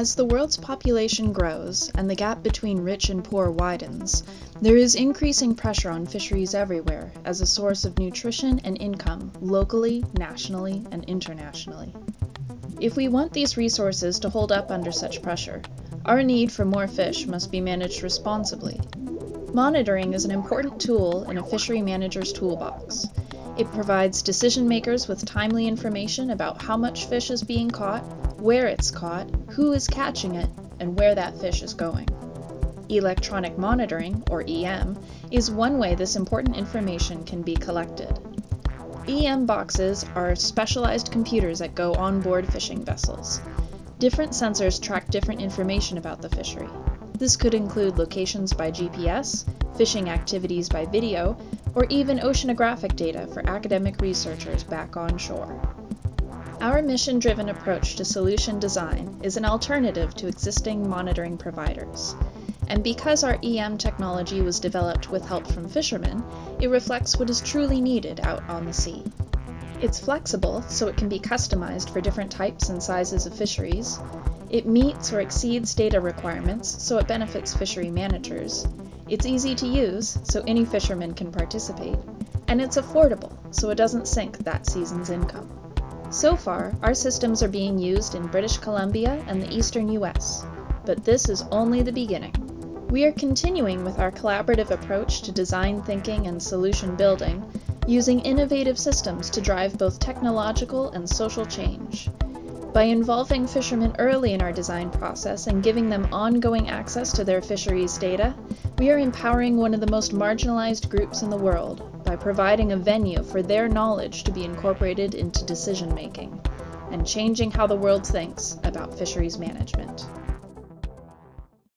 As the world's population grows and the gap between rich and poor widens, there is increasing pressure on fisheries everywhere as a source of nutrition and income, locally, nationally, and internationally. If we want these resources to hold up under such pressure, our need for more fish must be managed responsibly. Monitoring is an important tool in a fishery manager's toolbox. It provides decision makers with timely information about how much fish is being caught, where it's caught, who is catching it, and where that fish is going. Electronic monitoring, or EM, is one way this important information can be collected. EM boxes are specialized computers that go on board fishing vessels. Different sensors track different information about the fishery. This could include locations by GPS, fishing activities by video, or even oceanographic data for academic researchers back on shore. Our mission driven approach to solution design is an alternative to existing monitoring providers. And because our EM technology was developed with help from fishermen, it reflects what is truly needed out on the sea. It's flexible, so it can be customized for different types and sizes of fisheries. It meets or exceeds data requirements, so it benefits fishery managers. It's easy to use, so any fisherman can participate. And it's affordable, so it doesn't sink that season's income. So far, our systems are being used in British Columbia and the eastern US, but this is only the beginning. We are continuing with our collaborative approach to design thinking and solution building using innovative systems to drive both technological and social change. By involving fishermen early in our design process and giving them ongoing access to their fisheries data, we are empowering one of the most marginalized groups in the world by providing a venue for their knowledge to be incorporated into decision making and changing how the world thinks about fisheries management.